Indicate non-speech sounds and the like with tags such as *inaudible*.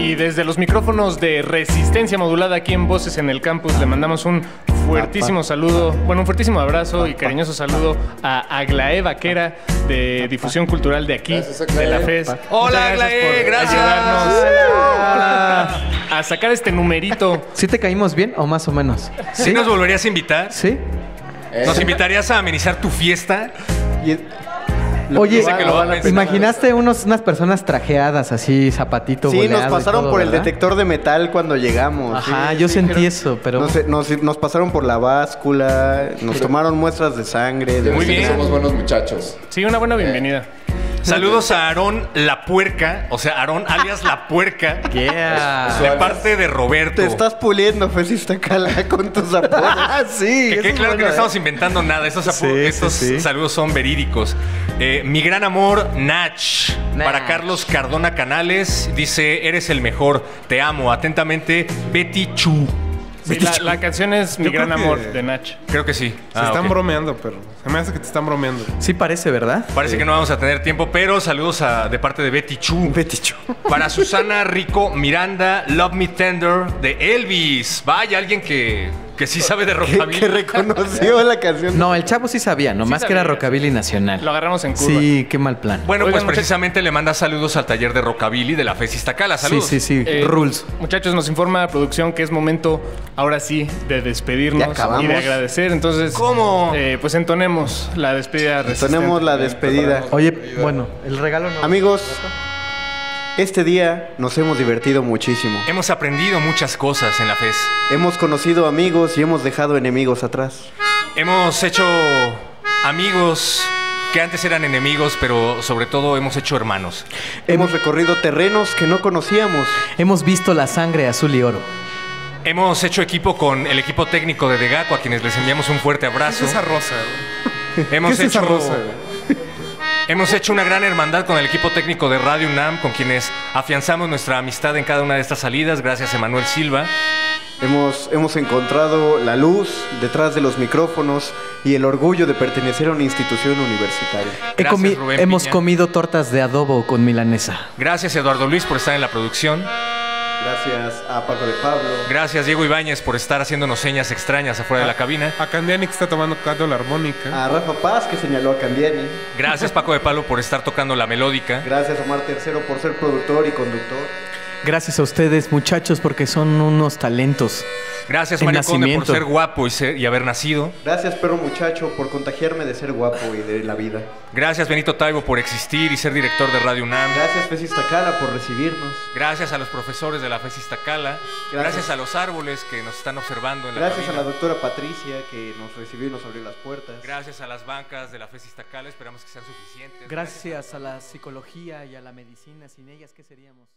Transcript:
Y desde los micrófonos de resistencia modulada aquí en Voces en el Campus le mandamos un fuertísimo saludo, bueno, un fuertísimo abrazo y cariñoso saludo a Aglae Vaquera de Difusión Cultural de aquí, Gracias, de la. FES. Hola, por gracias. ayudarnos Hola. a sacar este numerito. ¿Sí te caímos bien o más o menos? ¿Sí nos volverías a invitar? ¿Sí? ¿Nos invitarías a amenizar tu fiesta? Y- Oye, que lo a imaginaste unos, unas personas trajeadas así, zapatito Sí, nos pasaron todo, por el detector de metal cuando llegamos. Ajá, Sí, yo sí, sentí pero- eso, pero... Nos, nos- nos pasaron por la báscula, nos tomaron muestras de sangre. de Muy bien. Somos buenos muchachos. Sí, una buena bienvenida. *laughs* Saludos a Aarón La Puerca, o sea, Aarón alias La Puerca, *laughs* Yeah. de parte de Roberto. Te estás puliendo, Fesista Cala, con tus apodos. *laughs* Ah, sí. Que es claro que no ¿eh? estamos inventando nada. Sí, sí, estos sí. saludos son verídicos. Eh, mi gran amor, Nach. Nach. Para Carlos Cardona Canales. Dice, eres el mejor. Te amo. Atentamente, Betty Chu. Sí, la, *laughs* la canción es Mi Yo Gran creo que- Amor de Nach. Creo que sí. Se Ah, están ok. bromeando, pero se me hace que te están bromeando. Sí parece, ¿verdad? Parece que no vamos a tener tiempo, pero saludos a- de parte de Betty Chu. *laughs* Betty Chu. Para Susana Rico Miranda, Love Me Tender de Elvis. Vaya, alguien que, que sí sabe de rockabilly. que reconoció la canción. No, el chavo sí sabía, nomás Sí que era rockabilly nacional. Lo agarramos en curva. Sí, qué mal plan. Bueno, Oigan, pues muchachos. precisamente le manda saludos al taller de rockabilly de la FES Iztacala. sí, Saludos. sí, sí. Eh, Rules. Muchachos, nos informa la producción que es momento, ahora sí, de despedirnos Ya acabamos. y de agradecer. Entonces, ¿Cómo? eh, pues entonemos la despedida. Tenemos la despedida. Oye, bueno, el regalo no. Amigos, este día nos hemos divertido muchísimo. Hemos aprendido muchas cosas en la FES. Hemos conocido amigos y hemos dejado enemigos atrás. Hemos hecho amigos que antes eran enemigos, pero sobre todo hemos hecho hermanos. Hemos recorrido terrenos que no conocíamos. Hemos visto la sangre azul y oro. Hemos hecho equipo con el equipo técnico de Degaco, a quienes les enviamos un fuerte ¿Qué abrazo. es esa rosa? Hemos ¿Qué es esa hecho rosa? Hemos hecho una gran hermandad con el equipo técnico de Radio UNAM, con quienes afianzamos nuestra amistad en cada una de estas salidas, gracias a Emanuel Silva. Hemos, hemos encontrado la luz detrás de los micrófonos y el orgullo de pertenecer a una institución universitaria. He Gracias, comi- Rubén hemos Piña. comido tortas de adobo con milanesa. Gracias Eduardo Luis por estar en la producción. Gracias a Paco de Pablo. Gracias Diego Ibáñez por estar haciéndonos señas extrañas afuera de la cabina. A Candiani que está tomando caldo la armónica. A Rafa Paz, que señaló a Candiani. Gracias Paco de Palo por estar tocando la melódica. Gracias Omar Tercero por ser productor y conductor. Gracias a ustedes, muchachos, porque son unos talentos. Gracias Mario Conde por ser guapo y, ser- y haber nacido. Gracias perro muchacho por contagiarme de ser guapo y de la vida. Gracias Benito Taibo por existir y ser director de Radio UNAM. Gracias Fesista Cala por recibirnos. Gracias a los profesores de la FES Iztacala. Gracias. Gracias a los árboles que nos están observando en la Gracias a la doctora Patricia que nos recibió y nos abrió las puertas. Gracias a las bancas de la FES Iztacala. Esperamos que sean suficientes. Gracias a la psicología y a la medicina. Sin ellas, ¿qué seríamos?